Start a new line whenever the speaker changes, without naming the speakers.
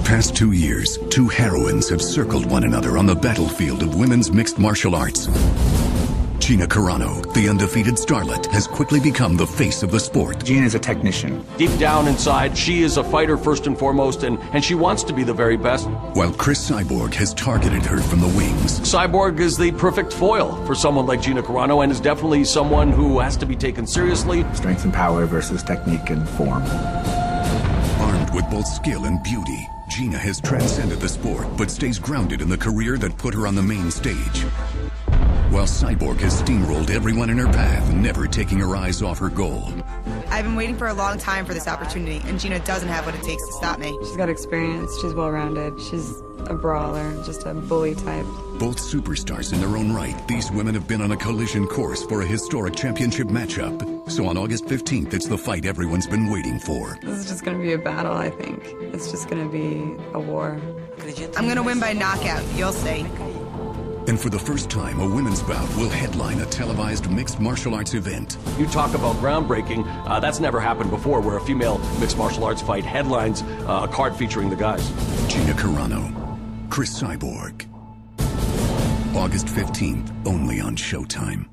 past two years, two heroines have circled one another on the battlefield of women's mixed martial arts. Gina Carano, the undefeated starlet, has quickly become the face of the sport.
Gina is a technician.
Deep down inside, she is a fighter first and foremost, and, and she wants to be the very best.
While Cris Cyborg has targeted her from the wings.
Cyborg is the perfect foil for someone like Gina Carano and is definitely someone who has to be taken seriously.
Strength and power versus technique and form.
Armed with both skill and beauty, Gina has transcended the sport but stays grounded in the career that put her on the main stage. While Cyborg has steamrolled everyone in her path, never taking her eyes off her goal.
I've been waiting for a long time for this opportunity, and Gina doesn't have what it takes to stop me.
She's got experience, she's well rounded, she's a brawler, just a bully type.
Both superstars in their own right, these women have been on a collision course for a historic championship matchup. So on August 15th, it's the fight everyone's been waiting for.
This is just gonna be a battle, I think. It's just gonna be a war.
I'm gonna win by knockout, you'll see.
And for the first time, a women's bout will headline a televised mixed martial arts event.
You talk about groundbreaking. Uh, that's never happened before, where a female mixed martial arts fight headlines uh, a card featuring the guys.
Gina Carano, Cris Cyborg. August 15th, only on Showtime.